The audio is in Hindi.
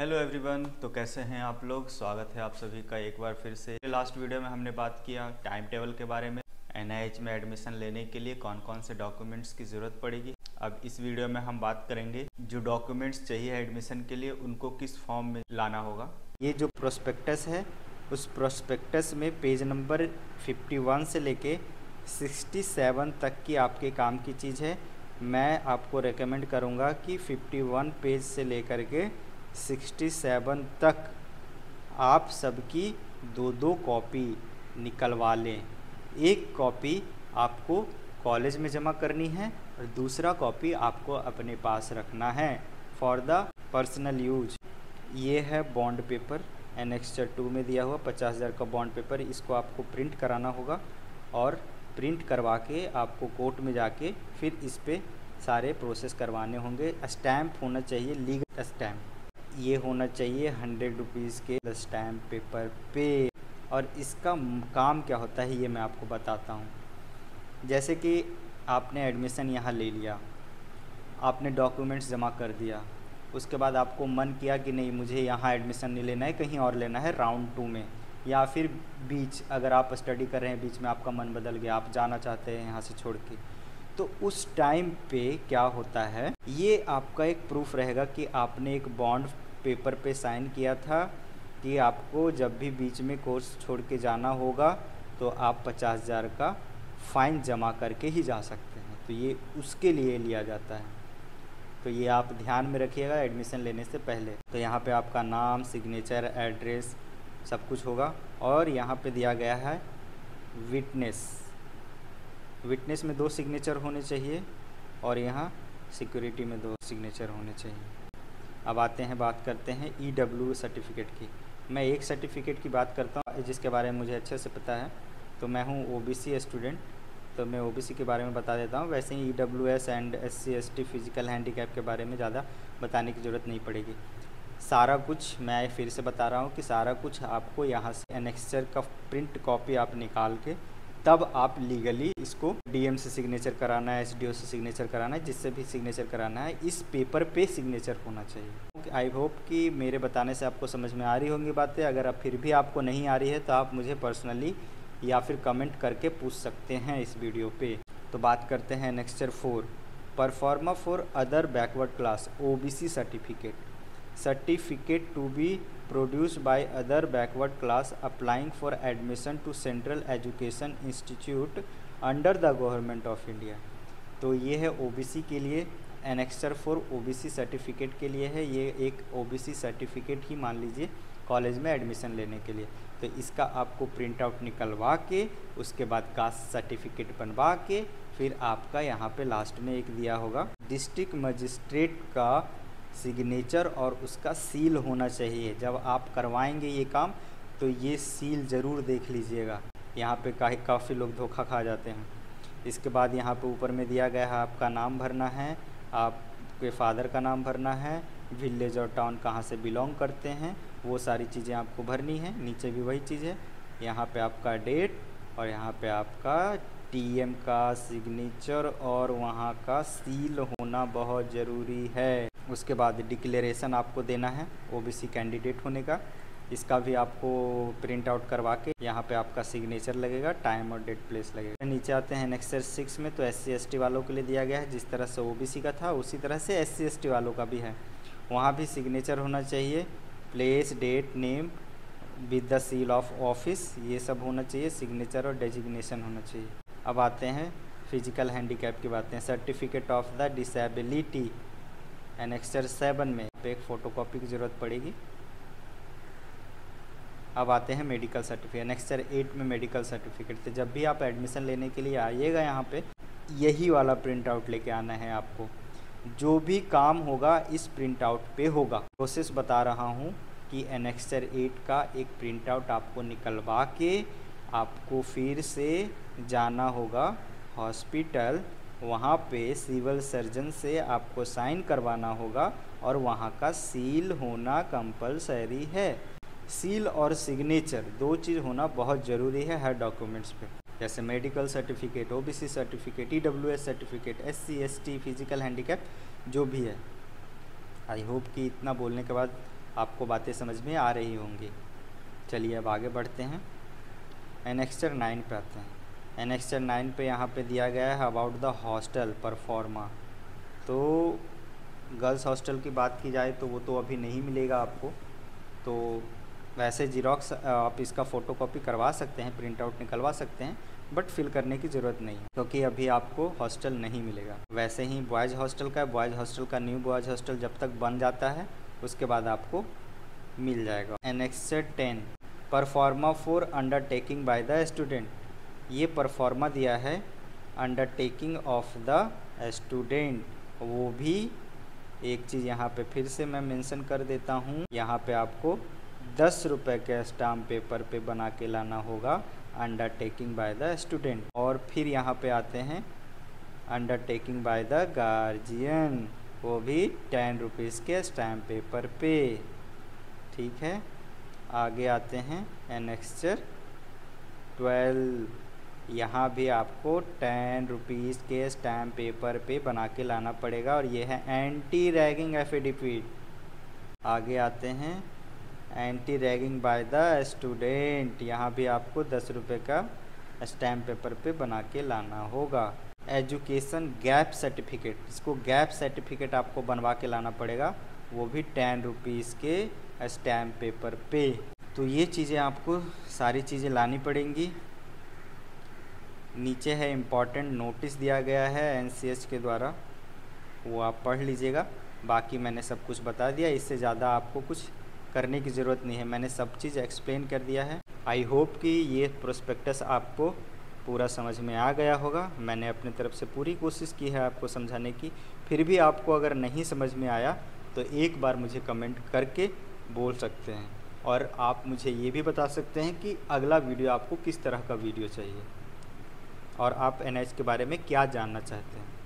हेलो एवरीवन तो कैसे हैं आप लोग? स्वागत है आप सभी का एक बार फिर से। लास्ट वीडियो में हमने बात किया टाइम टेबल के बारे में एन में एडमिशन लेने के लिए कौन कौन से डॉक्यूमेंट्स की ज़रूरत पड़ेगी। अब इस वीडियो में हम बात करेंगे, जो डॉक्यूमेंट्स चाहिए एडमिशन के लिए, उनको किस फॉर्म में लाना होगा। ये जो प्रोस्पेक्टस है, उस प्रोस्पेक्टस में पेज नंबर 51 से लेके 67 तक की आपके काम की चीज़ है। मैं आपको रेकमेंड करूँगा कि 51 पेज से लेकर के 67 तक आप सबकी दो दो कॉपी निकलवा लें। एक कॉपी आपको कॉलेज में जमा करनी है और दूसरा कॉपी आपको अपने पास रखना है। फॉर द पर्सनल यूज़ ये है बॉन्ड पेपर एनेक्स्चर टू में दिया हुआ पचास हज़ार का बॉन्ड पेपर इसको आपको प्रिंट कराना होगा और प्रिंट करवा के आपको कोर्ट में जाके फिर इस पर सारे प्रोसेस करवाने होंगे। स्टैम्प होना चाहिए लीगल स्टैम्प ये होना चाहिए हंड्रेड रुपीज़ के स्टैम्प पेपर पे। और इसका काम क्या होता है ये मैं आपको बताता हूँ। जैसे कि आपने एडमिशन यहाँ ले लिया, आपने डॉक्यूमेंट्स जमा कर दिया, उसके बाद आपको मन किया कि नहीं, मुझे यहाँ एडमिशन नहीं लेना है, कहीं और लेना है राउंड टू में। या फिर बीच, अगर आप स्टडी कर रहे हैं, बीच में आपका मन बदल गया, आप जाना चाहते हैं यहाँ से छोड़ के। तो उस टाइम पे क्या होता है, ये आपका एक प्रूफ रहेगा कि आपने एक बॉन्ड पेपर पे साइन किया था कि आपको जब भी बीच में कोर्स छोड़ के जाना होगा तो आप पचास हज़ार का फ़ाइन जमा करके ही जा सकते हैं। तो ये उसके लिए लिया जाता है। तो ये आप ध्यान में रखिएगा एडमिशन लेने से पहले। तो यहाँ पे आपका नाम, सिग्नेचर, एड्रेस सब कुछ होगा। और यहाँ पे दिया गया है विटनेस। विटनेस में दो सिग्नेचर होने चाहिए और यहाँ सिक्योरिटी में दो सिग्नेचर होने चाहिए। अब आते हैं, बात करते हैं ई डब्ल्यू सर्टिफिकेट की। मैं एक सर्टिफिकेट की बात करता हूँ, जिसके बारे में मुझे अच्छे से पता है। तो मैं हूँ ओ स्टूडेंट तो मैं ओबीसी के बारे में बता देता हूँ। वैसे ही E W S and S C S T physical handicap के बारे में ज़्यादा बताने की ज़रूरत नहीं पड़ेगी। सारा कुछ मैं फिर से बता रहा हूँ कि सारा कुछ आपको यहाँ से एनेक्सचर का प्रिंट कॉपी आप निकाल के तब आप लीगली इसको डीएम से सिग्नेचर कराना है एसडीओ से सिग्नेचर कराना है, जिससे भी सिग्नेचर कराना है, इस पेपर पे सिग्नेचर होना चाहिए। आई होप कि मेरे बताने से आपको समझ में आ रही होंगी बातें। अगर अब फिर भी आपको नहीं आ रही है तो आप मुझे पर्सनली या फिर कमेंट करके पूछ सकते हैं इस वीडियो पे। तो बात करते हैं next four proforma for other backward class OBC certificate certificate to be produced by other backward class applying for admission to Central Education Institute under the government of India तो ये है ओबीसी के लिए एनेक्सर फॉर ओबीसी सर्टिफिकेट के लिए है, ये एक ओबीसी सर्टिफिकेट ही मान लीजिए कॉलेज में एडमिशन लेने के लिए। तो इसका आपको प्रिंट आउट निकलवा के, उसके बाद कास्ट सर्टिफिकेट बनवा के, फिर आपका यहाँ पे लास्ट में एक दिया होगा। डिस्ट्रिक्ट मजिस्ट्रेट का सिग्नेचर और उसका सील होना चाहिए। जब आप करवाएँगे ये काम तो ये सील ज़रूर देख लीजिएगा। यहाँ पे काफ़ी लोग धोखा खा जाते हैं। इसके बाद यहाँ पे ऊपर में दिया गया है, आपका नाम भरना है, आपके फादर का नाम भरना है, विलेज और टाउन कहाँ से बिलोंग करते हैं, वो सारी चीज़ें आपको भरनी है, नीचे भी वही चीज़ है। यहाँ पे आपका डेट और यहाँ पे आपका टीएम का सिग्नेचर और वहाँ का सील होना बहुत ज़रूरी है। उसके बाद डिक्लेरेशन आपको देना है ओबीसी कैंडिडेट होने का। इसका भी आपको प्रिंट आउट करवा के यहाँ पे आपका सिग्नेचर लगेगा टाइम और डेट प्लेस लगेगा। नीचे आते हैं नेक्स्ट सिक्स में तो एस सी वालों के लिए दिया गया है, जिस तरह से ओबीसी का था, उसी तरह से एस सी वालों का भी है। वहाँ भी सिग्नेचर होना चाहिए place date name with the seal of office ये सब होना चाहिए सिग्नेचर और डेजिग्नेशन होना चाहिए। अब आते हैं फ़िज़िकल हैंडीकैप की बातें। Certificate of the disability annexure seven में एक फ़ोटोकॉपी की ज़रूरत पड़ेगी। अब आते हैं मेडिकल सर्टिफिकेट एनेक्सचर एट में मेडिकल सर्टिफिकेट तो जब भी आप एडमिशन लेने के लिए आइएगा यहाँ पे, यही वाला प्रिंट आउट लेके आना है आपको। जो भी काम होगा, इस प्रिंट आउट पे होगा। प्रोसेस बता रहा हूँ कि एनेक्सचर एट का एक प्रिंट आउट आपको निकलवा के आपको फिर से जाना होगा हॉस्पिटल वहाँ पे सिविल सर्जन से आपको साइन करवाना होगा और वहाँ का सील होना कंपलसरी है। सील और सिग्नेचर, दो चीज़ होना बहुत ज़रूरी है हर डॉक्यूमेंट्स पे। जैसे medical certificate, OBC certificate, EWS certificate, SC, ST, physical handicap, जो भी है। आई होप कि इतना बोलने के बाद आपको बातें समझ में आ रही होंगी। चलिए अब आगे बढ़ते हैं। एनेक्सचर नाइन पे आते हैं। एनेक्सचर नाइन पे यहाँ पे दिया गया है अबाउट द हॉस्टल परफॉर्मा तो गर्ल्स हॉस्टल की बात की जाए तो वो तो अभी नहीं मिलेगा आपको। तो वैसे जीरोक्स आप इसका फ़ोटो कॉपी करवा सकते हैं प्रिंट आउट निकलवा सकते हैं बट फिल करने की ज़रूरत नहीं है, क्योंकि अभी आपको हॉस्टल नहीं मिलेगा। वैसे ही बॉयज़ हॉस्टल का बॉयज़ हॉस्टल का न्यू बॉयज़ हॉस्टल जब तक बन जाता है, उसके बाद आपको मिल जाएगा। Annexure ten proforma for undertaking by the student ये परफॉर्मा दिया है अंडरटेकिंग ऑफ़ द स्टूडेंट। वो भी एक चीज़ यहाँ पे फिर से मैं मेंशन कर देता हूँ। यहाँ पे आपको दस रुपये के स्टाम्प पेपर पे बना के लाना होगा, अंडरटेकिंग बाय द स्टूडेंट। और फिर यहाँ पे आते हैं, अंडरटेकिंग बाय द गार्जियन। वो भी टेन रुपीज़ के स्टैम्प पेपर पे। ठीक है? आगे आते हैं एनेक्सचर ट्वेल्व। यहाँ भी आपको टेन रुपीज़ के स्टैम्प पेपर पे बना के लाना पड़ेगा और ये है एंटी रैगिंग एफिडेविट आगे आते हैं। Anti ragging by the student यहाँ भी आपको दस रुपये का स्टैम्प पेपर पे बना के लाना होगा। Education gap certificate. इसको गैप सर्टिफिकेट आपको बनवा के लाना पड़ेगा। वो भी टेन रुपीज़ के स्टैम्प पेपर पे। तो ये चीज़ें आपको सारी चीज़ें लानी पड़ेंगी। नीचे है इंपॉर्टेंट नोटिस दिया गया है एन के द्वारा। वो आप पढ़ लीजिएगा। बाकी मैंने सब कुछ बता दिया। इससे ज़्यादा आपको कुछ करने की ज़रूरत नहीं है। मैंने सब चीज़ एक्सप्लेन कर दिया है। आई होप कि ये प्रोस्पेक्टस आपको पूरा समझ में आ गया होगा। मैंने अपनी तरफ़ से पूरी कोशिश की है आपको समझाने की। फिर भी आपको अगर नहीं समझ में आया तो एक बार मुझे कमेंट करके बोल सकते हैं। और आप मुझे ये भी बता सकते हैं कि अगला वीडियो आपको किस तरह का वीडियो चाहिए। और आप एनएच के बारे में क्या जानना चाहते हैं?